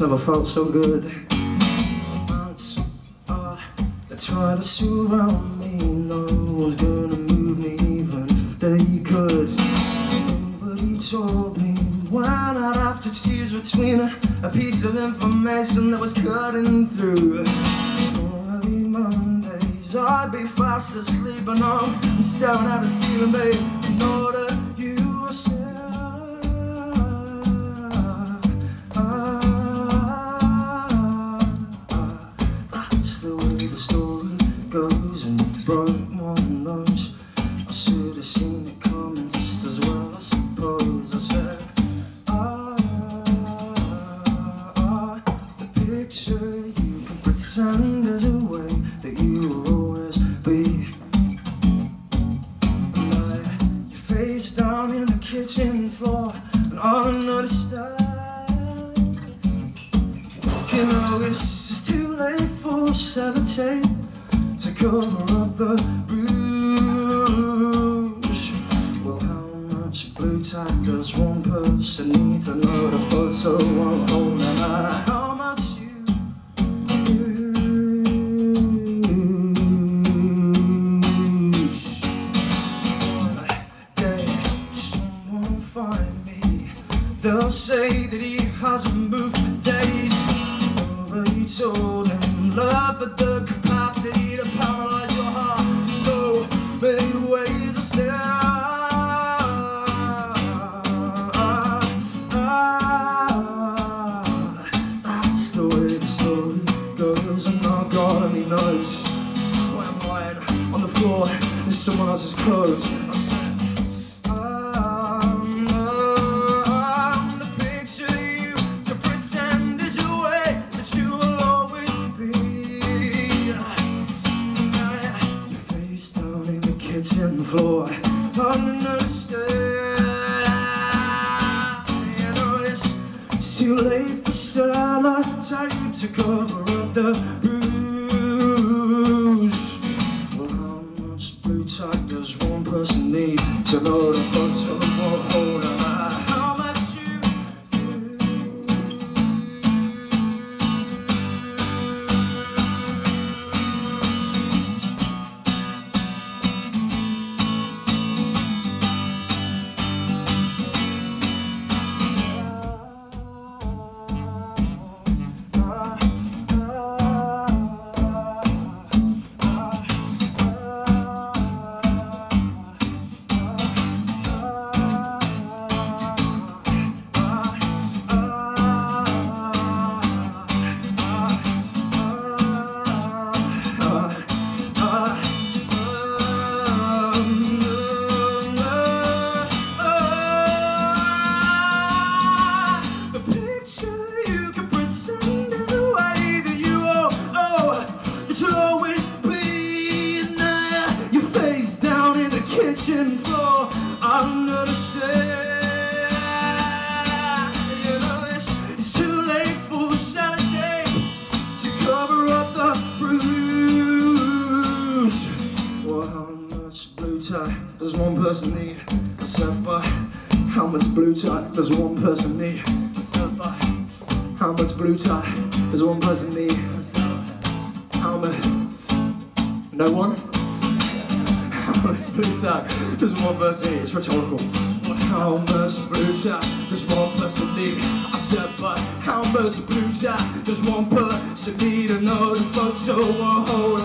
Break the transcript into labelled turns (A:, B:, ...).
A: It's never felt so good. Once, uh, they try to surround me. No one's gonna move me, even if they could. Nobody told me when I'd have to choose between a, a piece of information that was cutting through. Already Mondays, I'd be fast asleep, and I'm staring at the ceiling, babe. In order I should have seen it coming just as well, I suppose. I said, ah, ah, the picture you can pretend there's a way that you will always be. I, your face down in the kitchen floor, and all style. You know it's just too late for sellotape to cover up the tack does one person need to know the photo won't hold? How much you lose? One day, someone find me. They'll say that he hasn't moved for days. Nobody told him love had the capacity to paralyze your heart. So many ways I said. Someone else's clothes. I said, um, the picture you can pretend is way that you will always be. Your face down in the kitchen floor, under the stairs. You know it's, too late for sellotape to cover up the bruise. Blue tack does one person need to know the photo kitchen floor under the stairs. You know it's, it's too late for sellotape to cover up the bruise. Well, how much blue tie does one person need? Except by how much blue tie does one person need? Much blue tie does one person? How much? No one? Much blue tie does one person need? It's rhetorical. Much blue tie does one person need? I said, but how much blue tie does one person need the photo will hold